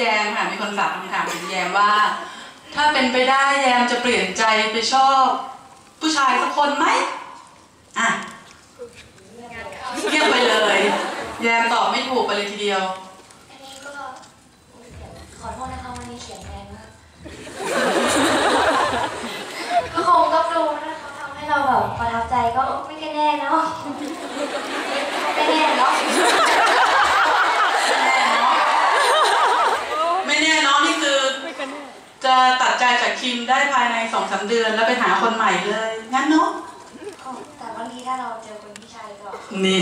แยมค่ะมีคนฝากคำถามถึงแยมว่า ถ้าเป็นไปได้แยมจะเปลี่ยนใจไปชอบ ผู้ชายสักคนไหมอะเงียบไปเลย แยมตอบไม่ถูกไปเลยทีเดียวอันนี้ก็ขอโทษนะคะวันนี้เขียนแรงมากก็คงต้องรู้นะคะทำให้เราแบบประทับใจก็ไม่แน่เนาะไม่แน่เนาะ ไม่แน่เนอะนี่คือ จะตัดใจจากคิมได้ภายในสองสามเดือน แล้วไปหาคนใหม่เลย งั้นเนาะแต่บางทีถ้าเราเจอคนที่ใช่ก็นี่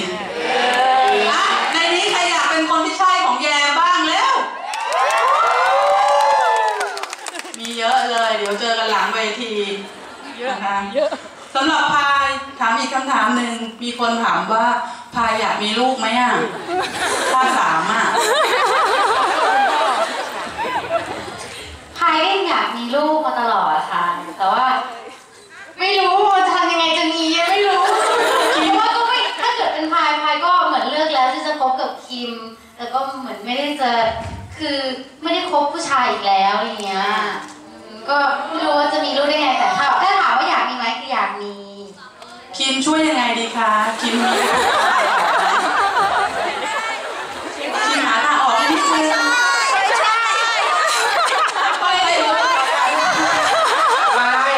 อะในนี้ใครอยากเป็นคนที่ใช่ของแยมบ้างแล้ว มีเยอะเลย เดี๋ยวเจอกันหลังเวทีนะคะสำหรับพายถามอีกคำถามหนึ่งมีคนถามว่าพายอยากมีลูกไหมอะภาคสามอะ พาย ก็ยังอยากมีลูกมาตลอดค่ะ แต่ว่า ไม่รู้จะทำยังไงจะมียังไม่รู้คิดว่าก็ไม่ถ้าเกิดเป็นพายพายก็เหมือนเลือกแล้วที่จะคบกับคิม แต่ก็เหมือนไม่ได้เจะคือไม่ได้คบผู้ชายอีกแล้วอะไรเงี้ยก็ไม่รู้ว่าจะมีลูกได้ไงแต่ถ้าถ้าถามว่าอยากมีไหมคืออยากมี คิมช่วยยังไงดีคะคิมมีคิมหาทางออกให้นิดนึงไปเลย ไม่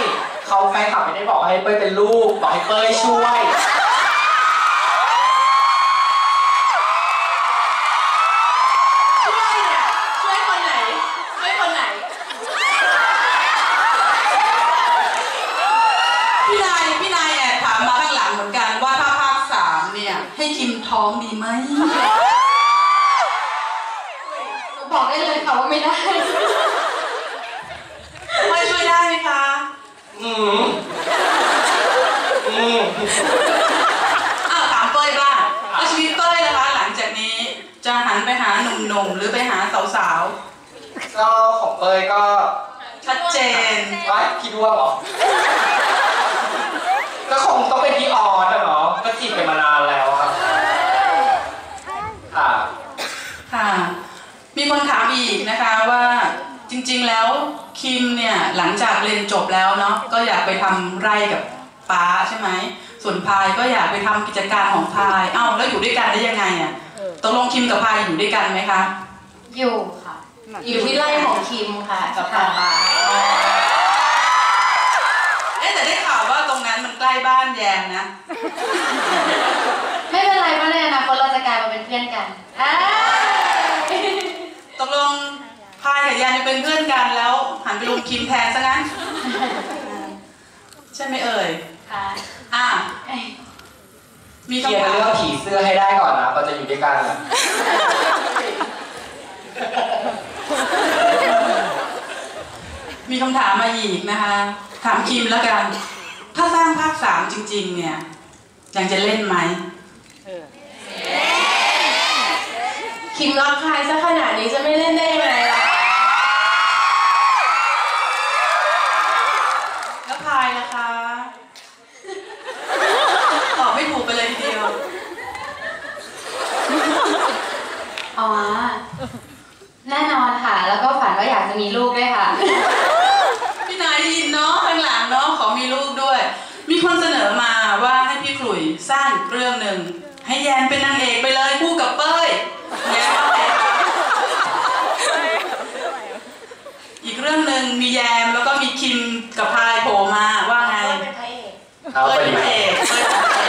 เขาแฟนคลับไม่ได้บอกให้เป้ยเป็นลูกบอกให้เป้ยช่วย ช่วยเนี่ยช่วยคนไหน ช่วยคนไหน พี่นายพี่นายแอบถามมาข้างหลังเหมือนกันว่าถ้าภาคสามเนี่ย ให้คิมท้องดีไหมหนูบอกได้เลยค่ะว่าไม่ได้ ไม่ช่วยได้ไหมคะ อืม อืมอ้าวถามเป้ยบ้างแล้วชีวิตเป้ยนะคะ หลังจากนี้จะหันไปหาหนุ่มๆหรือไปหาสาวก็ของเป้ยก็ๆชัดเจนไว้คิดว่าเหรอ ก็คงต้องเป็นพี่ออนนะเนาะก็จีบกันมานานแล้วครับค่ะค่ะ มีคนถามอีกนะคะว่าจริงๆแล้วคิมเนี่ยหลังจากเรียนจบแล้วเนาะก็อยากไปทำไร่กับ ป้าใช่ไหม ส่วนพายก็อยากไปทำกิจการของพายเอ้าแล้วอยู่ด้วยกันได้ยังไงอะตกลงคิมกับพายอยู่ด้วยกันไหมคะ อยู่ค่ะ อยู่ที่ไร่ของคิมค่ะกับปาปาเอ๊ะแต่ได้ข่าวว่าตรงนั้นมันใกล้บ้านแยมนะ ไม่เป็นไรเพราะในอนาคตเราจะกลายมาเป็นเพื่อนกันอ่าตกลงพายกับแยมจะเป็นเพื่อนกันแล้ว หันไปลุมคิมแทนซะงั้น ใช่ไหมเอ่ย ค่ะอะมีเคลียคำร์ถามเรื่องผีเสื้อให้ได้ก่อนนะเราจะอยู่ด้วยกันอะมีคำถามมาอีกนะคะ ถามคิมแล้วกัน ถ้าสร้างภาคสามจริง ๆ เนี่ยยังจะเล่นไหม คิมรักพายซะขนาดนี้จะไม่เล่นได้ยังไงล่ะ แล้วพายล่ะคะ ตอบไม่ถูกไปเลยทีเดียว อ๋อ แน่นอนค่ะ แล้วก็ฝันว่าอยากจะ มีลูกด้วยค่ะ พี่นายได้ยินเนาะข้างหลังเนาะขอมีลูกด้วย มีคนเสนอมาว่าให้พี่ขลุ่ยสร้างอีกเรื่องหนึ่งให้แยมเป็นนางเอกไปเลยคู่กับเป้ยแยมว่าไงคะอีกเรื่องหนึ่งมีแยมแล้วก็มีคิมกับพายโผล่มาว่าไง เป็นพระเอก เอา เป้ ไป ย ดี เป็นพระเอกเป้ยเป็นพระเอ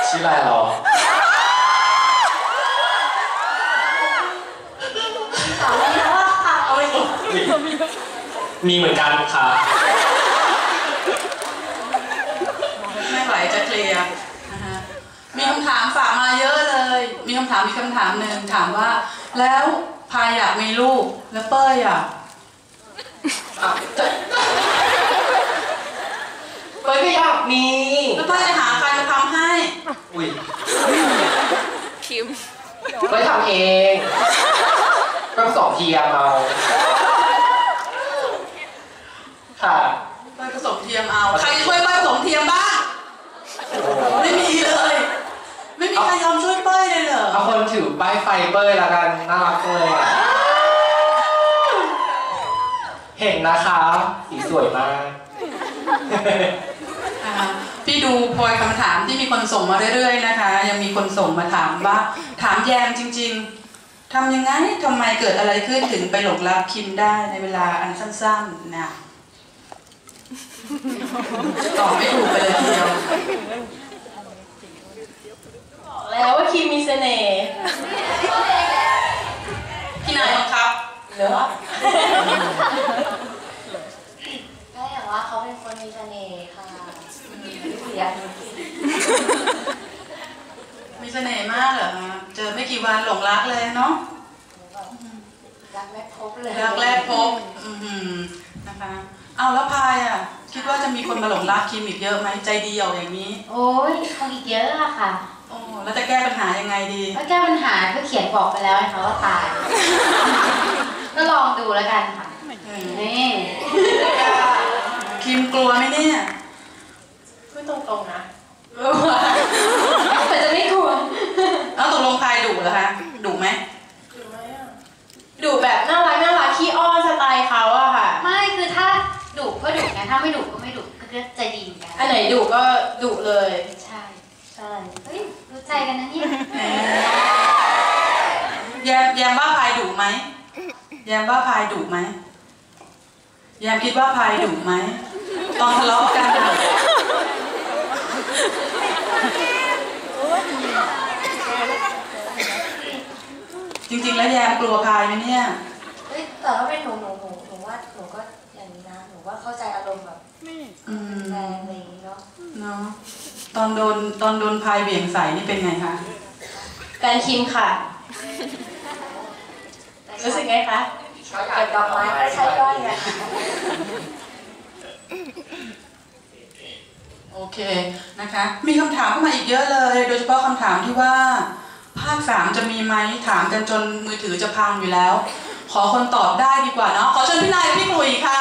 ก ชื่ออะไรหรอ สองนี้แล้วว่าค่ะ เอาไว้ก่อน มีเหมือนกันค่ะไม่ไหวจะเคลียร์นะคะมีคำถามฝากมาเยอะเลย มีคำถามมีคำถามหนึ่งถามว่า แล้วพายอยากมีลูกแล้วเป้ยอะเป้ยก็อยากมีแล้วเป้ยจะหาใครมาทำให้ อุ้ยคิมเป้ยทำเองก็สองเทียมเอา ค่ะเป้ยผสมเทียมเอา ใครช่วยเป้ยผสมเทียมบ้าง ไม่มีเลย ไม่มีใครยอมช่วยเป้ยเลยเหรอ เอาคนถือป้ายไฟเป้ยละกันน่ารักจังเลยอะเห็นนะคะสีสวยมากอ่าพี่ดูโพยคำถามที่มีคนส่งมาเรื่อยๆนะคะ ยังมีคนส่งมาถามว่า ถามแยมจริง ๆทำยังไงทำไมเกิดอะไรขึ้นถึงไปหลงรักคิมได้ในเวลาอันสั้นๆนะ ตอบไม่ถูกไปเลยทีเดียวบอกแล้วว่าคิมมีเสน่ห์พี่นายบังคับเหรอก็อย่างว่าเขาเป็นคนมีเสน่ห์ค่ะเสียมีเสน่ห์มากเหรอฮะเจอไม่กี่วันหลงรักเลยเนาะรักแรกพบเลยรักแรกพบอือหือนะคะ เอาแล้วพายอะ คิดว่าจะมีคนมาหลงรักคิมอีกเยอะไหมใจเดียวอย่างนี้ โอ้ยคงอีกเยอะอะค่ะโอ้แล้วจะแก้ปัญหายังไงดีแล้วแก้ปัญหาก็เขียนบอกไปแล้วนะคะว่าตาย ก็ลองดูแล้วกันค่ะอืมนี่คิมกลัวไหมเนี่ย พูดตรงๆนะ แต่จะไม่กลัว แล้วตกลงพายดุเหรอคะดุไหม ดูไหมอะดูแบบน่ารักน่ารักขี้อ้อนสไตล์เขาอะค่ะ ไม่คือถ้าดุก็ดุ ไงถ้าไม่ดุก็ไม่ดุก็ใจดีเหมือนกัน อันไหนดุก็ดุเลย ใช่ ใช่ เฮ้ย รู้ใจกันนะเนี่ยแยมแยมว่าพายดุไหมแยมว่าพายดุไหมแยมคิดว่าพายดุไหมตอนทะเลาะกันอะจริงๆแล้วแยมกลัวพายไหมเนี่ย เฮ้ยแต่ว่าเป็นหนูหนู อืมแรงอะไรอย่างนี้เนาะเนาะตอนโดนตอนโดนพายเหวี่ยงใส่นี่เป็นไงคะแฟนคิมค่ะ รู้สึกไงคะเก็บดอกไม้ก็ใช้ย่อยไงโอเคนะคะ มีคำถามเข้ามาอีกเยอะเลย โดยเฉพาะคำถามที่ว่า ภาคสามจะมีไหมถามกันจนมือถือจะพังอยู่แล้ว ขอคนตอบได้ดีกว่าเนาะขอเชิญพี่นายกับพี่ปุ๋ยค่ะ